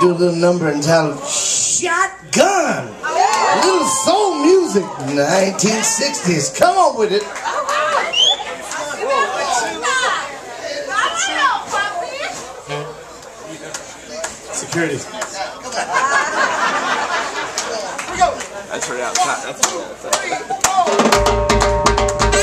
do a little number entitled Shotgun. Yeah. Little soul music, 1960s. Come on with it. Security. That's right outside. That's right.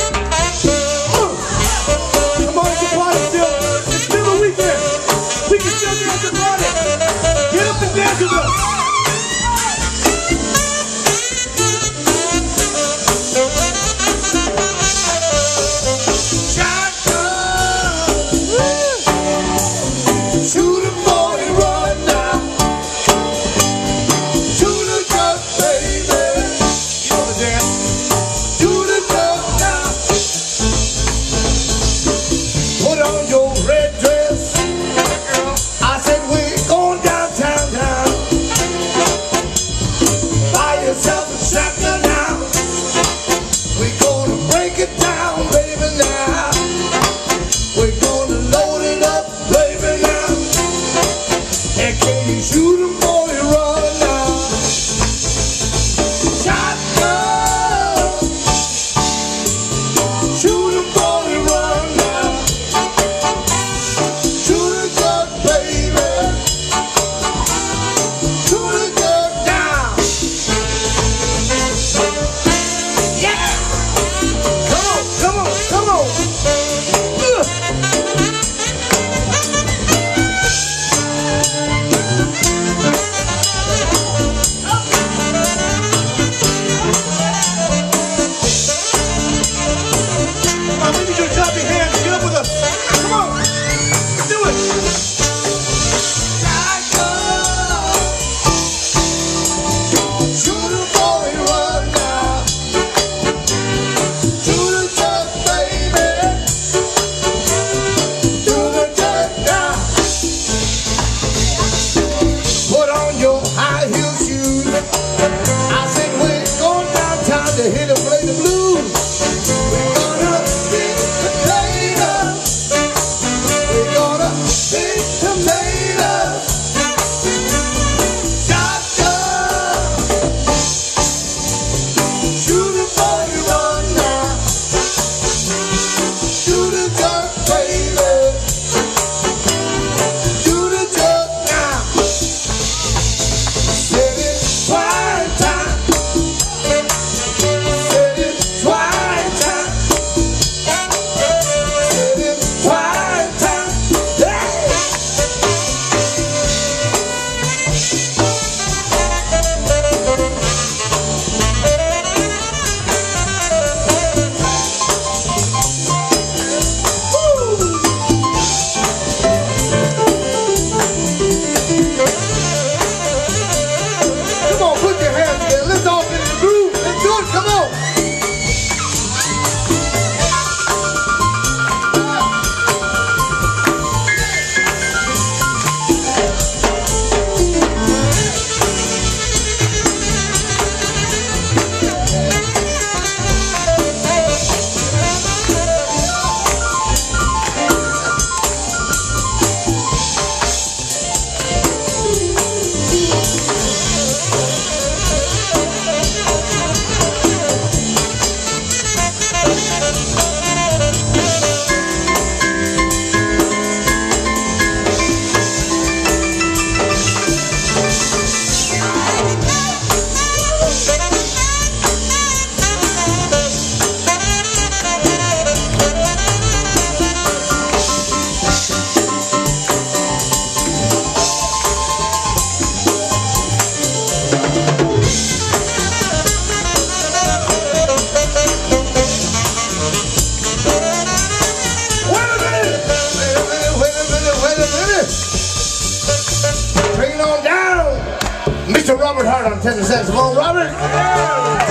Robert on tenor saxophone. Robert! Yeah.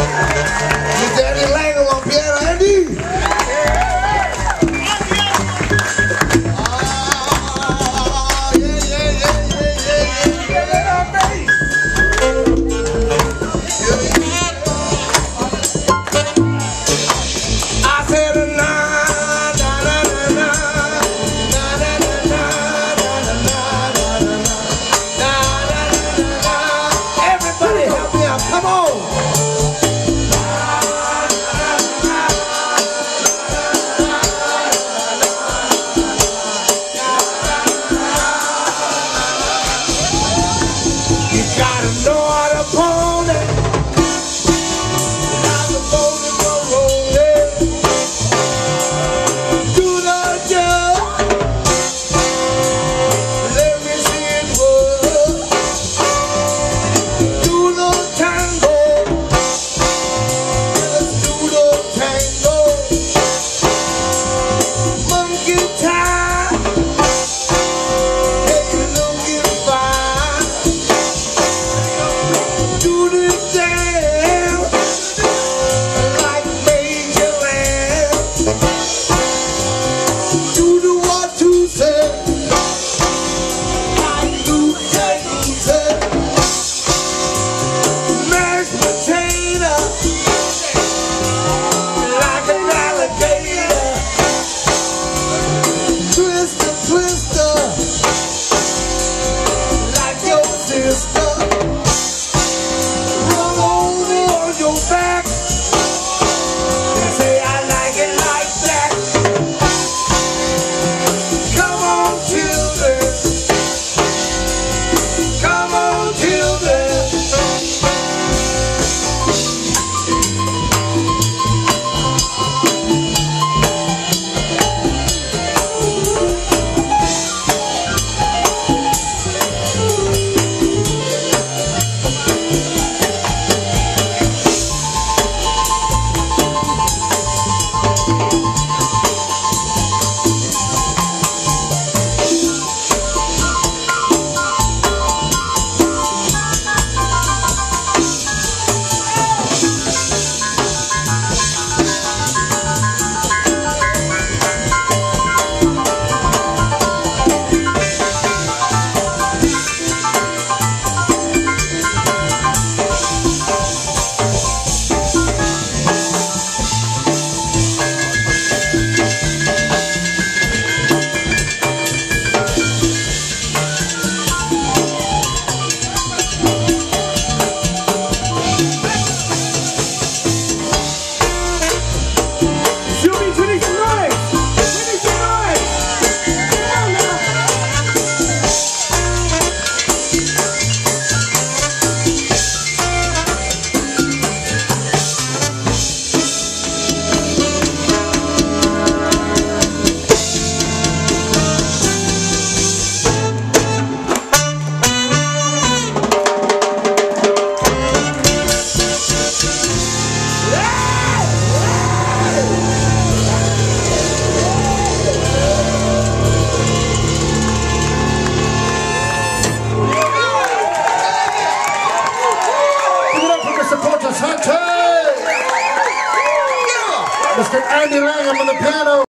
With Danny Lang on piano. Andy! day.